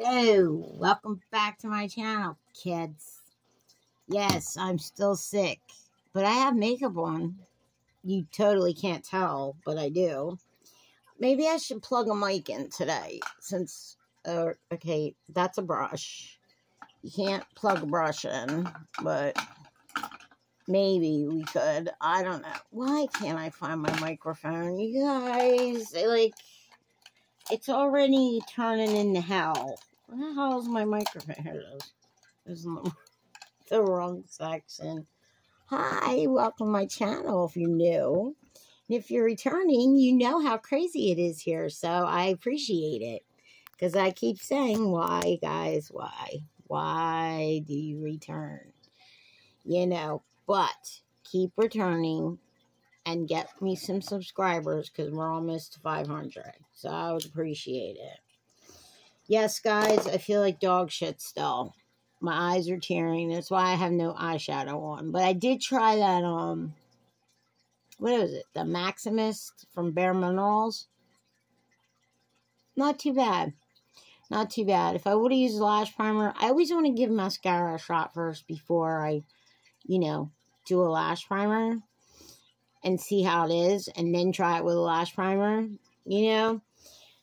Hello, welcome back to my channel, kids. Yes, I'm still sick, but I have makeup on. You totally can't tell, but I do. Maybe I should plug a mic in today, since, uh, okay, that's a brush. You can't plug a brush in, but maybe we could. I don't know. Why can't I find my microphone? You guys, like, it's already turning into hell. Where the hell is my microphone? Here it is. It's in the, the wrong section. Hi, welcome to my channel if you're new. And if you're returning, you know how crazy it is here, so I appreciate it. Because I keep saying, why, guys, why? Why do you return? You know, but keep returning and get me some subscribers because we're almost to 500. So I would appreciate it. Yes, guys, I feel like dog shit still. My eyes are tearing. That's why I have no eyeshadow on. But I did try that, um, what is it? The Maximist from Bare Minerals. Not too bad. Not too bad. If I would have used lash primer, I always want to give mascara a shot first before I, you know, do a lash primer and see how it is and then try it with a lash primer, you know?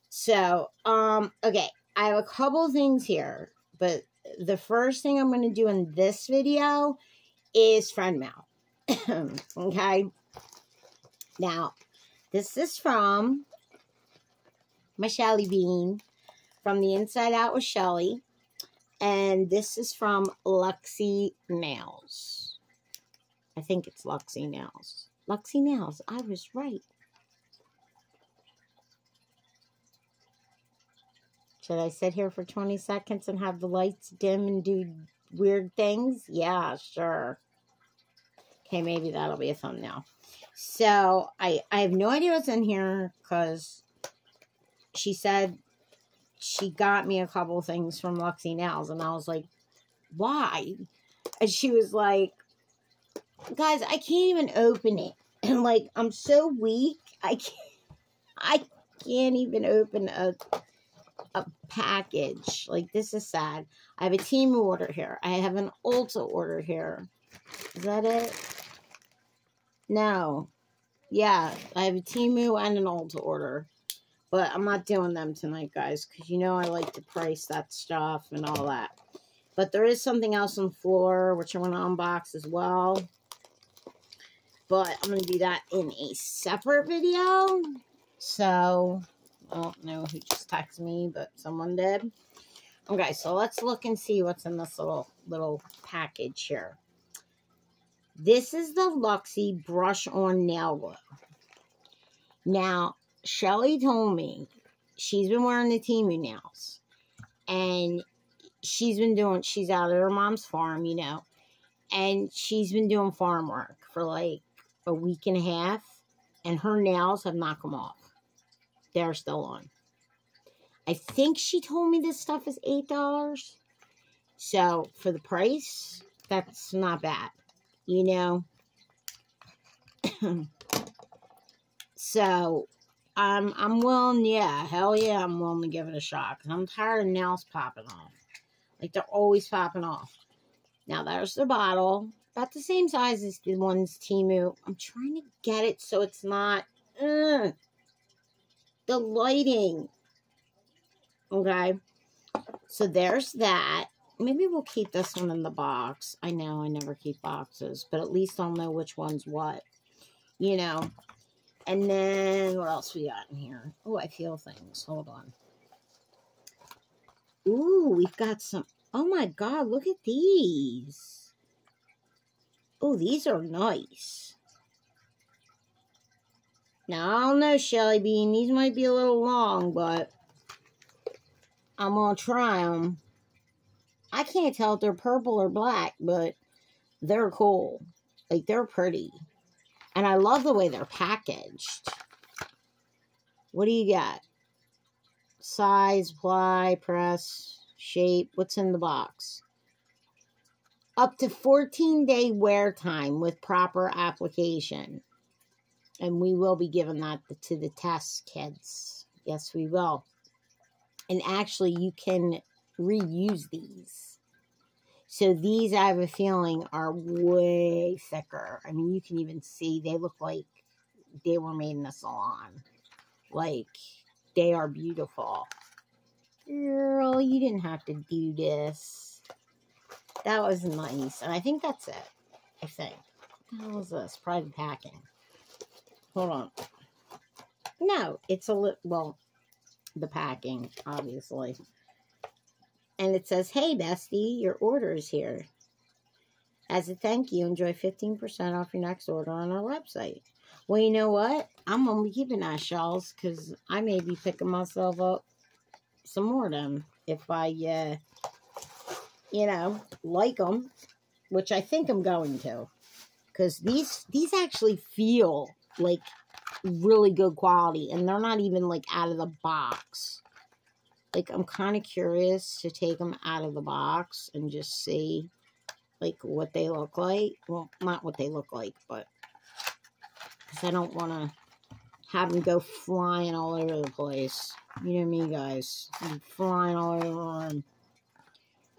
So, um, okay, I have a couple things here, but the first thing I'm going to do in this video is friend mail. okay? Now, this is from my Shelly Bean from the Inside Out with Shelly. And this is from Luxxi Nails. I think it's Luxxi Nails. Luxxi Nails. I was right. Should I sit here for 20 seconds and have the lights dim and do weird things? Yeah, sure. Okay, maybe that'll be a thumbnail. So, I, I have no idea what's in here because she said she got me a couple things from Luxxi Nails. And I was like, why? And she was like, guys, I can't even open it. And like, I'm so weak. I can't, I can't even open a, a package. Like, this is sad. I have a Temu order here. I have an Ulta order here. Is that it? No. Yeah, I have a Temu and an Ulta order. But I'm not doing them tonight, guys, because you know I like to price that stuff and all that. But there is something else on the floor, which I'm going to unbox as well. But I'm going to do that in a separate video. So, I don't know who just texted me, but someone did. Okay, so let's look and see what's in this little little package here. This is the Luxxi Brush On Nail Glue. Now, Shelly told me she's been wearing the Temu nails. And she's been doing, she's out at her mom's farm, you know. And she's been doing farm work for like a week and a half, and her nails have not come off. They're still on. I think she told me this stuff is $8. So, for the price, that's not bad. You know? so, I'm, I'm willing, yeah, hell yeah, I'm willing to give it a shot. Because I'm tired of nails popping off. Like, they're always popping off. Now, there's the bottle about the same size as the ones Temu. I'm trying to get it so it's not uh, the lighting. Okay. So there's that. Maybe we'll keep this one in the box. I know I never keep boxes, but at least I'll know which one's what. You know. And then what else we got in here? Oh, I feel things. Hold on. Ooh, we've got some. Oh my God, look at these. Oh, these are nice. Now, I don't know, Shelly Bean. These might be a little long, but I'm going to try them. I can't tell if they're purple or black, but they're cool. Like, they're pretty. And I love the way they're packaged. What do you got? Size, ply, press, shape. What's in the box? up to 14 day wear time with proper application. And we will be giving that to the test kids. Yes, we will. And actually, you can reuse these. So these, I have a feeling, are way thicker. I mean, you can even see they look like they were made in a salon. Like, they are beautiful. Girl, you didn't have to do this. That was nice. And I think that's it. I think. What was this? Private packing. Hold on. No, it's a little, well, the packing, obviously. And it says, Hey, bestie, your order is here. As a thank you, enjoy 15% off your next order on our website. Well, you know what? I'm going to be keeping that shells because I may be picking myself up some more of them if I, uh, you know, like them, which I think I'm going to. Because these, these actually feel like really good quality and they're not even like out of the box. Like I'm kind of curious to take them out of the box and just see like what they look like. Well, not what they look like, but because I don't want to have them go flying all over the place. You know me, guys. I'm flying all over them.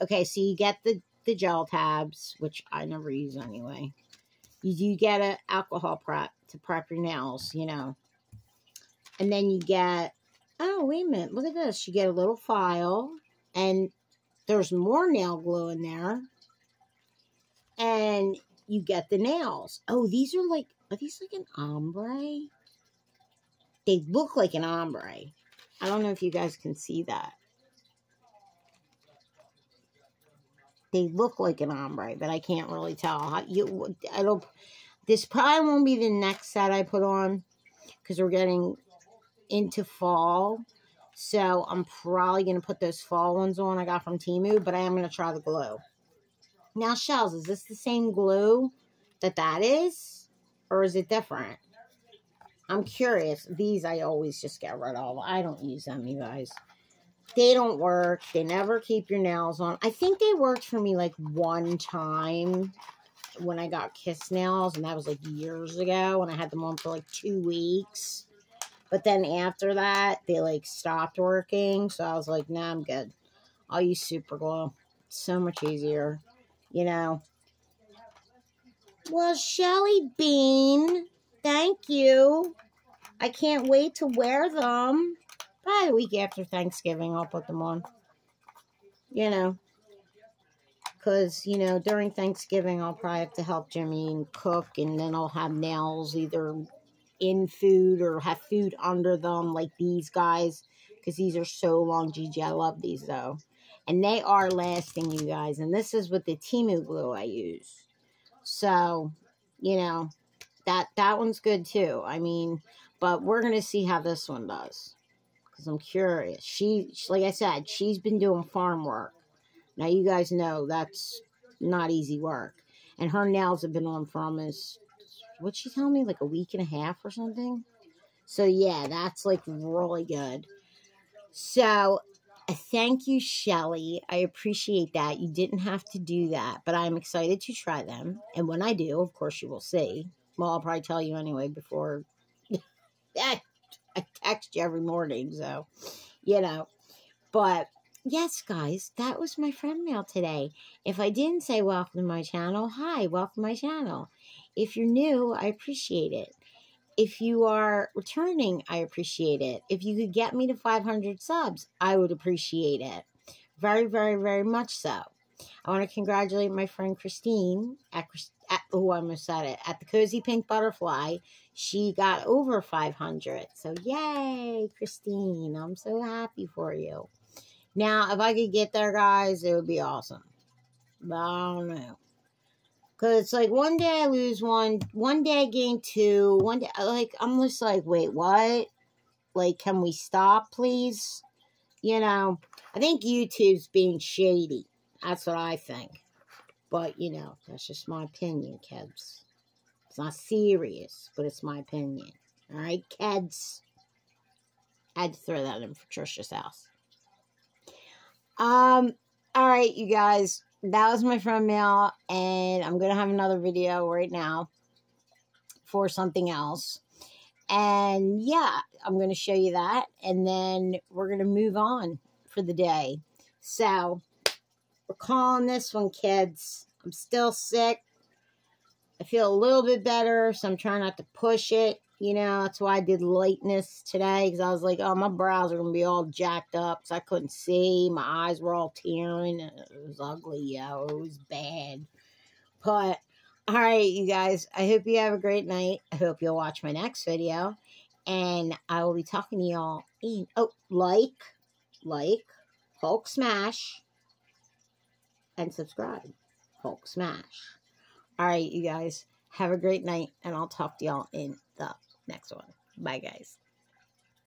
Okay, so you get the, the gel tabs, which I never use anyway. You do get an alcohol prep to prep your nails, you know. And then you get, oh, wait a minute, look at this. You get a little file, and there's more nail glue in there. And you get the nails. Oh, these are like, are these like an ombre? They look like an ombre. I don't know if you guys can see that. They look like an ombre, but I can't really tell. You, I don't. This probably won't be the next set I put on because we're getting into fall. So I'm probably going to put those fall ones on I got from Temu, but I am going to try the glue. Now, Shells, is this the same glue that that is? Or is it different? I'm curious. These I always just get rid of. I don't use them, you guys. They don't work. They never keep your nails on. I think they worked for me like one time when I got Kiss nails, and that was like years ago, and I had them on for like two weeks. But then after that, they like stopped working, so I was like, nah, I'm good. I'll use super glue. It's so much easier, you know. Well, Shelly Bean, thank you. I can't wait to wear them. Probably the week after Thanksgiving, I'll put them on. You know because you know during Thanksgiving I'll probably have to help Jimmy and cook, and then I'll have nails either in food or have food under them, like these guys, because these are so long. Gigi, I love these though, and they are lasting, you guys. And this is with the Temu glue I use, so you know that that one's good too. I mean, but we're gonna see how this one does because I'm curious. She, like I said, she's been doing farm work now, you guys know that's not easy work. And her nails have been on for almost, what'd she tell me, like a week and a half or something? So, yeah, that's like really good. So, uh, thank you, Shelly. I appreciate that. You didn't have to do that, but I'm excited to try them. And when I do, of course, you will see. Well, I'll probably tell you anyway before I text you every morning. So, you know, but yes, guys, that was my friend mail today. If I didn't say welcome to my channel, hi, welcome to my channel. If you're new, I appreciate it. If you are returning, I appreciate it. If you could get me to 500 subs, I would appreciate it. Very, very, very much so. I want to congratulate my friend Christine at, at oh, I almost said it, at the Cozy Pink Butterfly. She got over 500. So, yay, Christine. I'm so happy for you. Now, if I could get there, guys, it would be awesome. But I don't know. Because it's like one day I lose one, one day I gain two, one day, like, I'm just like, wait, what? Like, can we stop, please? You know, I think YouTube's being shady. That's what I think. But, you know, that's just my opinion, kids. It's not serious, but it's my opinion. All right, kids? I had to throw that in for Trisha's house. Um, all right, you guys, that was my friend mail, and I'm gonna have another video right now for something else. And yeah, I'm gonna show you that, and then we're gonna move on for the day. So, we're calling this one, kids. I'm still sick. I feel a little bit better, so I'm trying not to push it. You know, that's why I did lightness today because I was like, oh, my brows are going to be all jacked up so I couldn't see. My eyes were all tearing. It was ugly, yo. It was bad. But, all right, you guys, I hope you have a great night. I hope you'll watch my next video. And I will be talking to y'all in, oh, like, like, Hulk Smash, and subscribe. Hulk Smash. All right, you guys, have a great night, and I'll talk to y'all in the next one. Bye, guys.